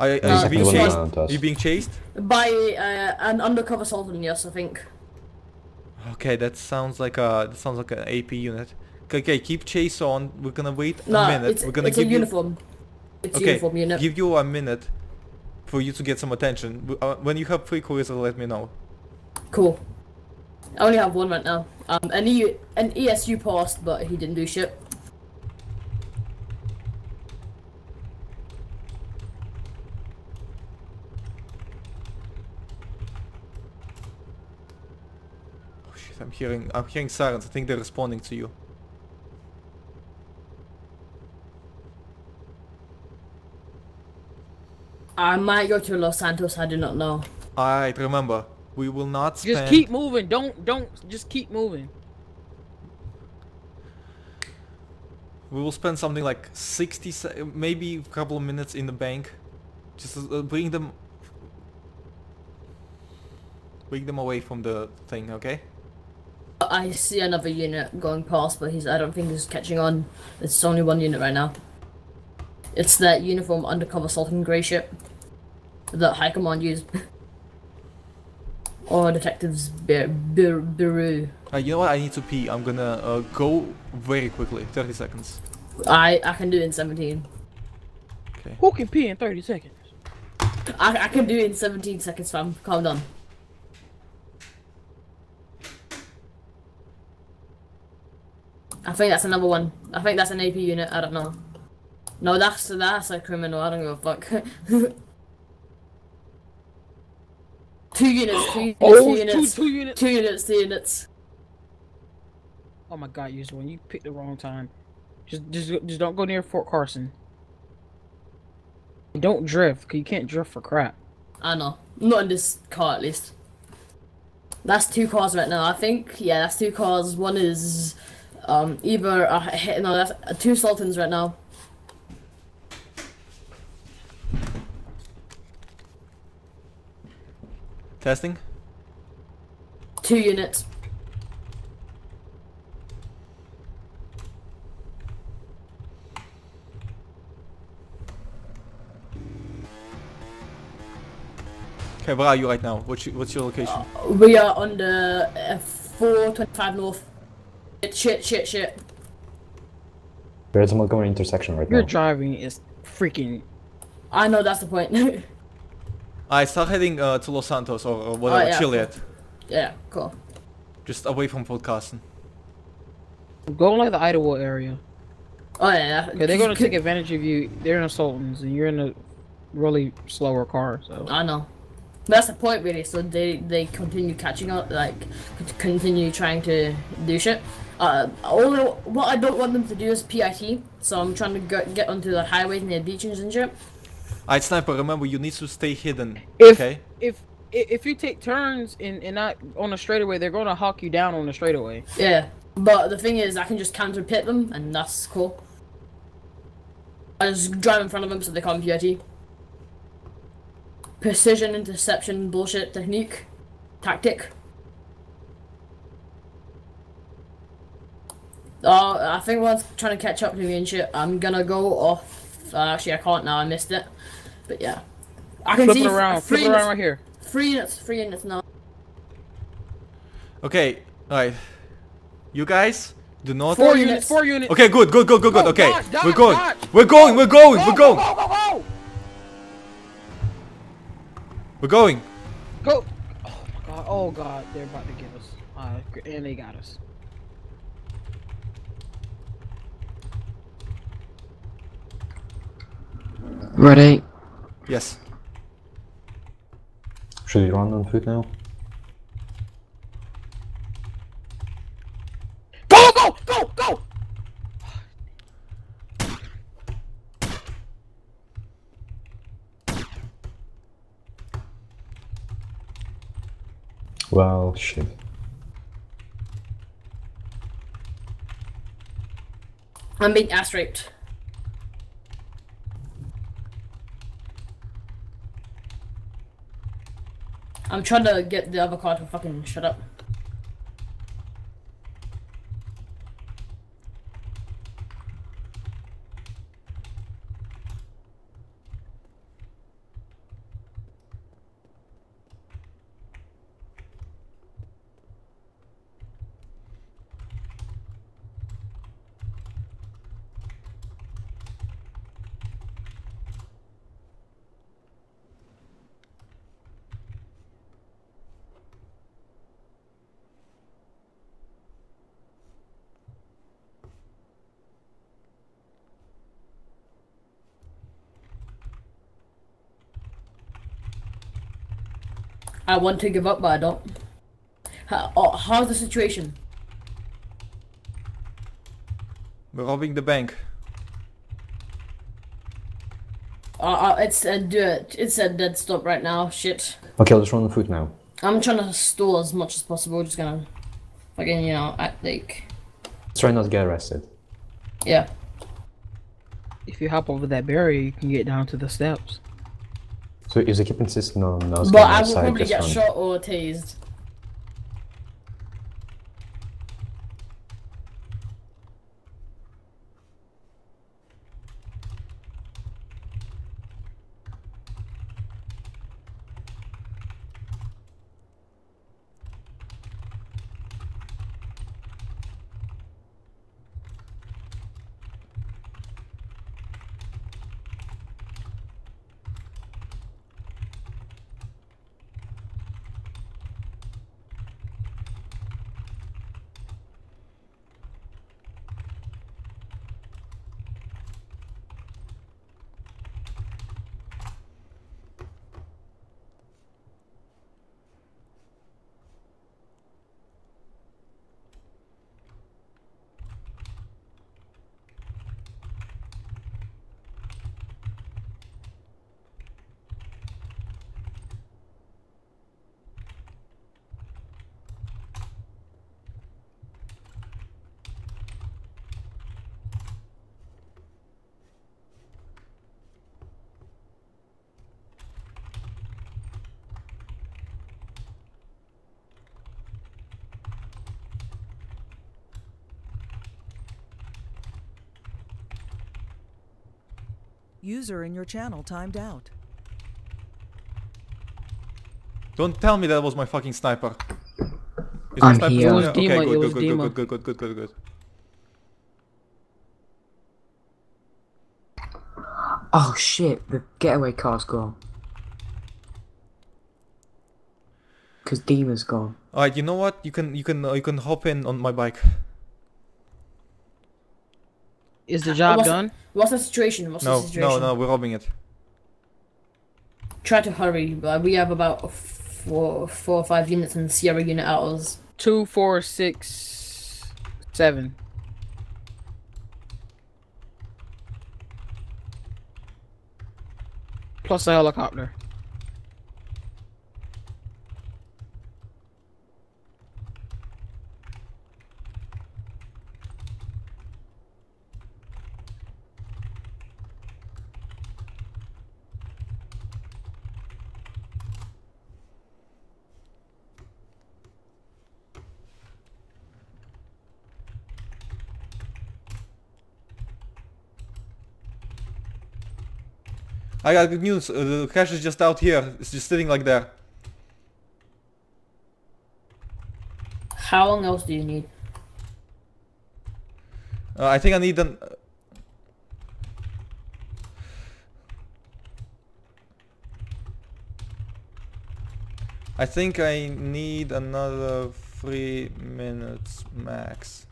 Are, are you being chased? Are you being chased? By uh, an undercover sultan, yes, I think. Okay, that sounds like a that sounds like an AP unit. Okay, okay, keep chase on. We're gonna wait a minute. it's, We're gonna it's a give you uniform. It's a okay. uniform unit. Give you a minute for you to get some attention. Uh, when you have three couriers, let me know. Cool. I only have one right now. Um, an, e an ESU passed, but he didn't do shit. I'm hearing I'm hearing sirens. I think they're responding to you. I might go to Los Santos. I do not know. Alright, remember, we will not spend. Just keep moving. Don't don't just keep moving. We will spend something like 60, maybe a couple of minutes in the bank. Just uh, bring them, bring them away from the thing, okay? I see another unit going past, but he's. I don't think he's catching on. It's only one unit right now. It's that uniform undercover Sultan Grey ship that High Command used. or Detectives Bir- Bir- Biru. Uh, you know what? I need to pee. I'm gonna uh, go very quickly. 30 seconds. I I can do it in 17. Okay. Who can pee in 30 seconds? I, I can do it in 17 seconds, fam. Calm down. I think that's another one. I think that's an AP unit. I don't know. No, that's that's a criminal. I don't give a fuck. two units. Two, units, Oh, two units. two units. Two units. Two units. Oh my god, you one. You picked the wrong time. Just just just don't go near Fort Carson. And don't drift, cause you can't drift for crap. I know. Not in this car, at least. That's two cars right now. I think. Yeah, that's two cars. One is um either a hit. No, that's uh, two sultans right now. Testing. Two units. Okay, where are you right now? What's your, what's your location? We are on the uh, 425 north. Shit, shit, shit, shit. We're at the Montgomery intersection right Your now. driving is freaking. I know that's the point. I start heading uh, to Los Santos or, or whatever, Oh, yeah. Chiliad. yeah, cool. Just away from Fort Carson. Go like the Idaho area. Oh yeah. Yeah, they're gonna take advantage of you. They're in a Sultans, and you're in a really slower car. So I know. That's the point, really. So they they continue catching up, like continue trying to do shit. Uh, although what I don't want them to do is PIT. So I'm trying to get get onto the highways and the beaches and shit. Alright, sniper. Remember, you need to stay hidden. if okay. if if you take turns and, and not on a straightaway, they're gonna hawk you down on the straightaway. Yeah, but the thing is, I can just counter pit them, and that's cool. I just drive in front of them so they can't PIT. Precision interception bullshit technique, tactic. Oh, I think one's trying to catch up to me and shit. I'm gonna go off. Uh, actually, I can't now. I missed it. But yeah, I can Flip see it around. Flip it around right here. three units, three units now. Okay. Alright. You guys do not. Four, Four units. units. Four units. Okay, good, good, good, good, good. Go, Okay, dodge, dodge, we're going. dodge. We're going. We're going. We're going. Go, go, go, We're going. go. Go. Oh my god. Oh god. They're about to get us. Uh, and they got us. Ready? Yes. Should we run on foot now? Go, go, go, go. Well, shit. I'm being ass raped. I'm trying to get the other car to fucking shut up. I want to give up, but I don't. How, oh, how's the situation? We're robbing the bank. Uh, uh, it's a do it. It's a dead stop right now. Shit. Okay, let's run on foot now. I'm trying to stall as much as possible. Just gonna, fucking, you know, act like, try not to get arrested. yeah. If you hop over that barrier, you can get down to the steps. So is the keep insisting on us But I will probably get shot or tased. User in your channel timed out. Don't tell me that was my fucking sniper. Is I'm sniper here. still It was there? Dima, Okay, it good, was good, good, good, good, good, good, good, good. Oh shit, the getaway car's gone. Cause Dima's gone. Alright, you know what? You can, you can, uh, you can hop in on my bike. Is the job what's- done? What's the situation? What's No, the situation? no, no, we're robbing it. Try to hurry, but we have about four, four or five units in the Sierra unit hours. Two, four, six, seven. Plus a helicopter. I got good news. Uh, the cash is just out here. It's just sitting like there. How long else do you need? Uh, I think I need an. I think I need another three minutes max.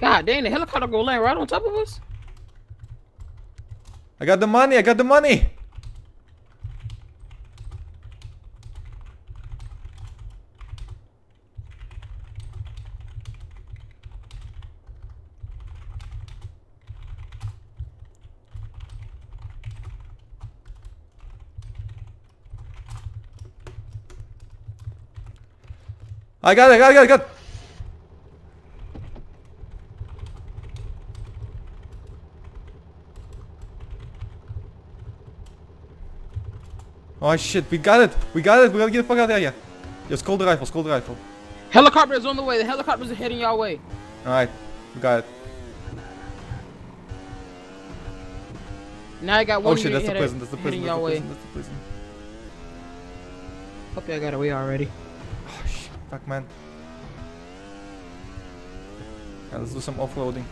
God dang, the helicopter go land right on top of us? I got the money. I got the money. I got it. I got it. I got it. Oh shit, we got it! We got it! We gotta get the fuck out of there, yeah. Just call the rifle, call the rifle. Helicopter is on the way. The helicopters are heading your way. Alright, we got it. Now I got oh, one Oh shit, that's the prison, that's the prison, that's the prison, that's the prison. I got away already. Oh shit, fuck man. Yeah, let's do some offloading.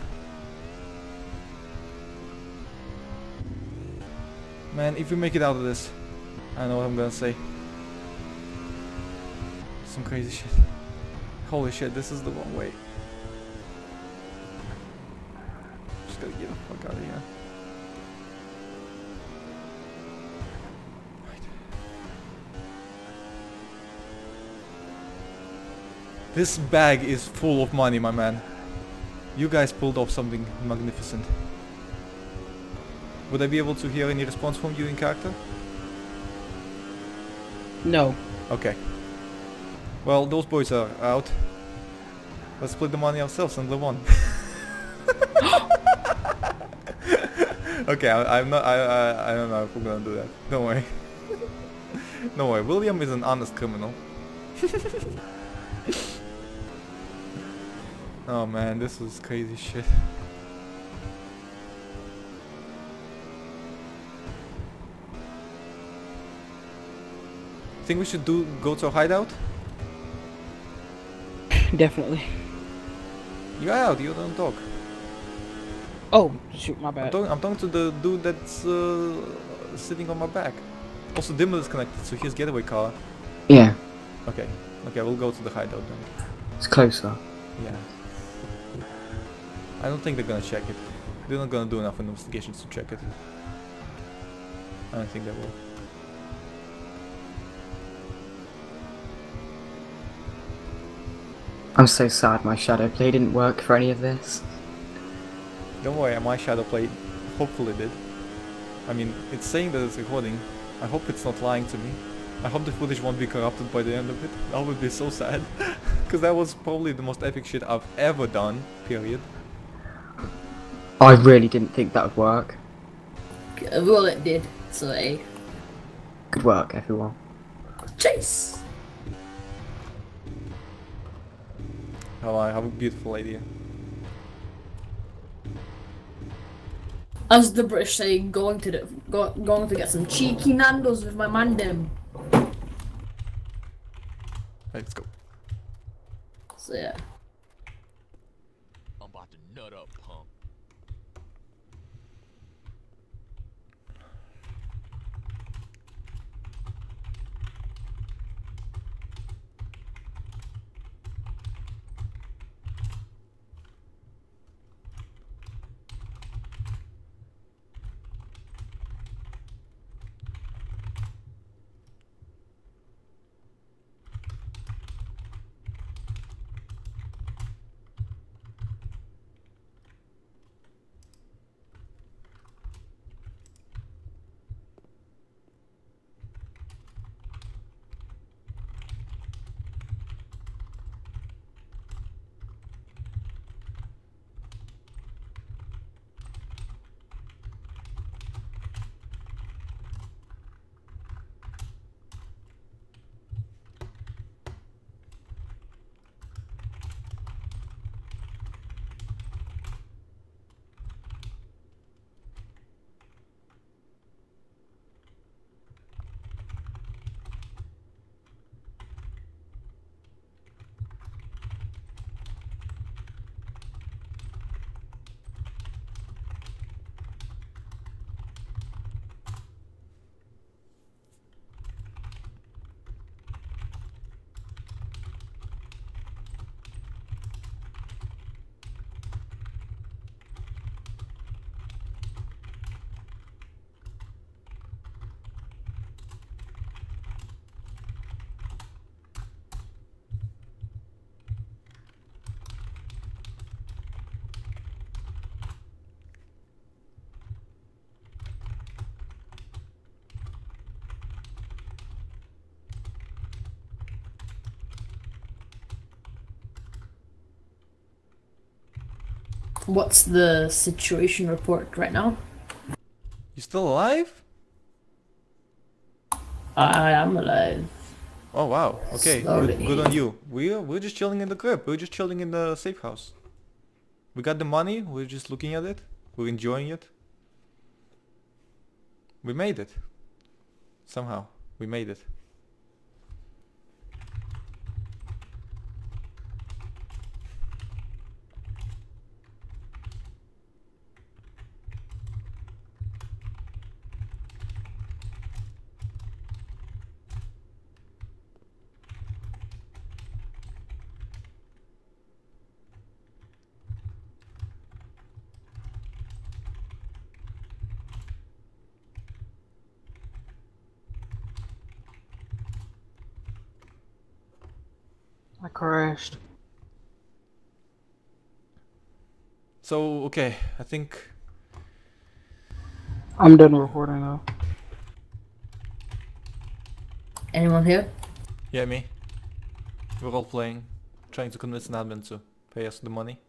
Man, if we make it out of this, I know what I'm gonna say. Some crazy shit. Holy shit, this is the wrong way. Just gotta get the fuck out of here. Right. This bag is full of money, my man. You guys pulled off something magnificent. Would I be able to hear any response from you in character? No. Okay. Well, those boys are out. Let's split the money ourselves and live on. okay, I, I'm not. I, I I don't know if we're gonna do that. Don't worry. don't worry. William is an honest criminal. oh man, this was crazy shit. Think we should do go to a hideout? Definitely. You're out. You don't talk. Oh, shoot, my I'm bad. talking, I'm talking to the dude that's uh, sitting on my back. Also, Dimmel is connected, so his getaway car. Yeah, Okay, okay, we'll go to the hideout then. it's closer. Yeah. I don't think they're gonna check it. They're not gonna do enough investigations to check it. I don't think they will. I'm so sad my shadow play didn't work for any of this. Don't worry, my shadow play hopefully did. I mean, it's saying that it's recording. I hope it's not lying to me. I hope the footage won't be corrupted by the end of it. That would be so sad. Because that was probably the most epic shit I've ever done, period. I really didn't think that would work. Well, it did. So, hey. Good work, everyone. Chase! How I have a beautiful idea. As the British say, going to the, go, going to get some cheeky Nando's with my man Dim. Let's go. So yeah. I'm about to nut up, punk. What's the situation report right now? You still alive? I am alive. Oh wow. Okay. Good, good on you. We're we're just chilling in the crib. We're just chilling in the safe house. We got the money. We're just looking at it. We're enjoying it. We made it. Somehow we made it. I crashed. So okay, I think I'm done recording though. Anyone here? yeah me. We're all playing, trying to convince an admin to pay us the money.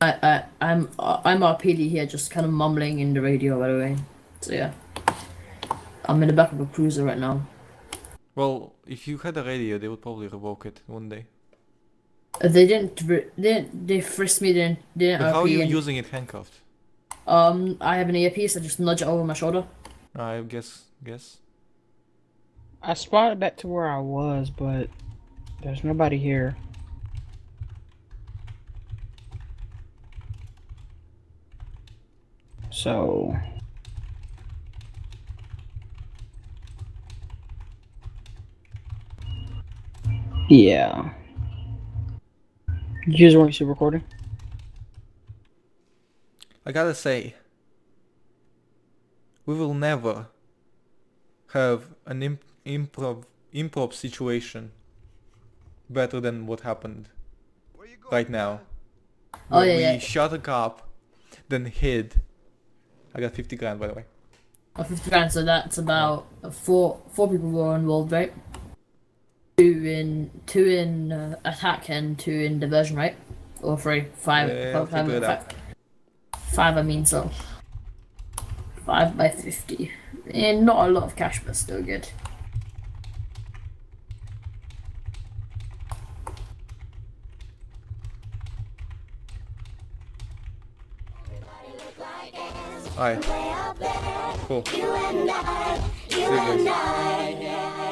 I, I, I'm, I'm RPD here, just kind of mumbling in the radio, by the way. So yeah, I'm in the back of a cruiser right now. Well, if you had a radio, they would probably revoke it one day. Uh, They didn't, re- they didn't, they frisked me, they didn't, they didn't But how are you and- using it handcuffed? Um, I have an earpiece, I just nudge it over my shoulder. I guess, guess. I spotted back to where I was, but there's nobody here. So Yeah. You guys want to see recording? I gotta say, we will never have an imp- improv improv situation better than what happened right now. Oh, yeah, we yeah. shot a cop, then hid. I got 50 grand by the way. Or 50 grand, so that's about uh, four, four people were involved, right? Two in, two in uh, attack and two in diversion, right? Or three, five, Yeah, five, it five, five, I mean, so. Five by 50. And not a lot of cash, but still good. Alright. Cool. See you guys.